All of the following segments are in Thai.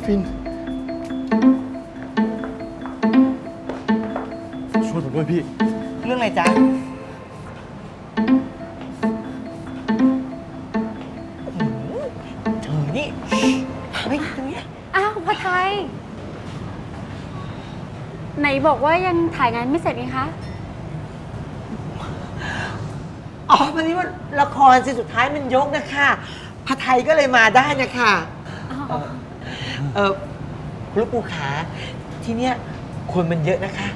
พี่ฟิน ช่วยผมด้วยพี่ เรื่องอะไรจ๊ะ เธอนี่เฮ้ยตรงเนี้ยอ้าวพัทไทย ไหนบอกว่ายังถ่ายงานไม่เสร็จไงคะ อ๋อวันนี้ว่าละครซีนสุดท้ายมันยกนะคะผัดไทยก็เลยมาได้นะคะ อ๋อ เออคุณลูกปูขาที่เนี้ยคนมันเยอะนะคะ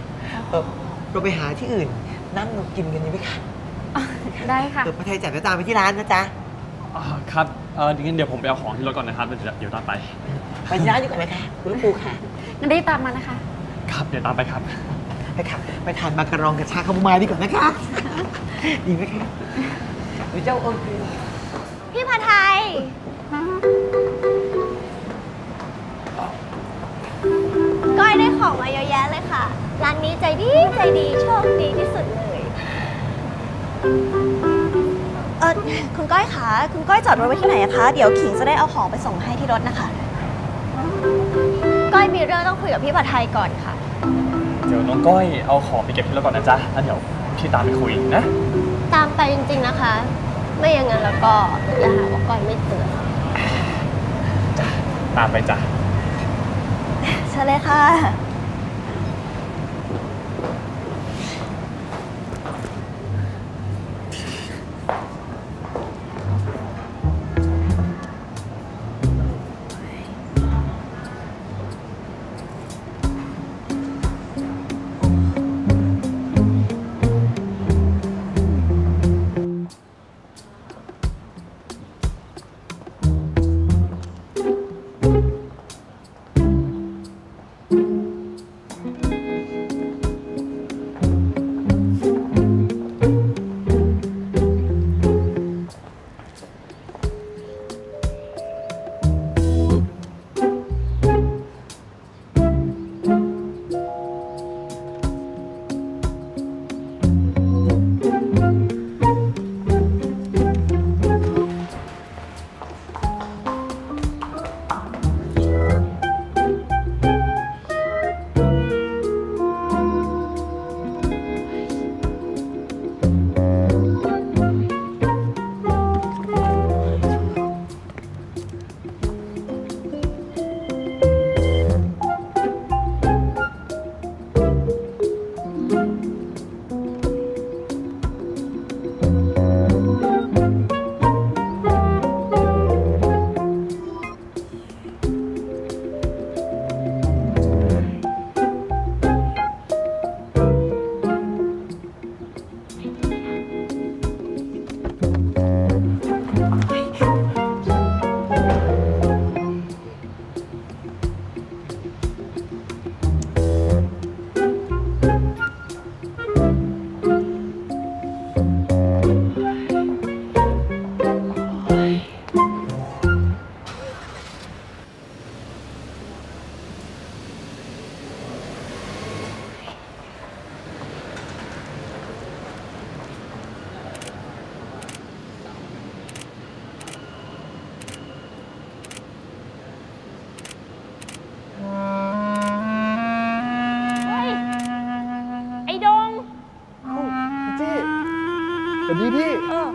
เออเราไปหาที่อื่นนั่งเรากินกันดีไหมคะได้ค่ะเออผัดไทยจัดไปตามไปที่ร้านนะจ๊ะอ่าครับเอองั้นเดี๋ยวผมไปเอาของที่รถก่อนนะครับ เดี๋ยวเดี๋ยวตามไปไปที่ร้านดีกว่านะคะคุณลูกปูขางั้นได้ตามมานะคะ ครับเดี๋ยวตามไปครับไปค่ะไปทานมาการองกับชาคาโมไมล์ดีกว่านะคะ ดีไหมคะหรือเจ้าโอนคืนพี่ผัดไทย ของมาเยอะแยะเลยค่ะ ร้านนี้ใจดีใจดีโชคดีที่สุดเลยเออคุณก้อยคะคุณก้อยจอดรถไว้ที่ไหนอะคะ เดี๋ยวขิงจะได้เอาของไปส่งให้ที่รถนะคะ ก้อยมีเรื่องต้องคุยกับพี่ผัดไทยก่อนค่ะ เดี๋ยวน้องก้อยเอาของไปเก็บที่รถก่อนนะจ๊ะแล้วเดี๋ยวพี่ตามไปคุยนะ ตามไปจริงๆนะคะ ไม่อย่างนั้นแล้วก็อย่าหาว่าก้อยไม่เตือนตามไปจ้ะเชิญเลยค่ะ สวัสดีพี่เออ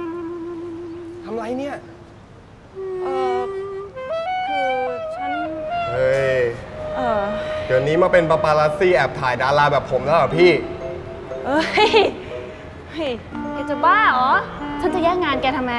ทำไรเนี่ย เออคือฉัน เฮ้ย เออเดี๋ยวนี้มาเป็นปาปารัสซี่แอบถ่ายดาราแบบผมแล้วเหรอพี่ เอ้ยเฮ้ยแกจะบ้าเหรอ ฉันจะแย่งงานแกทำไม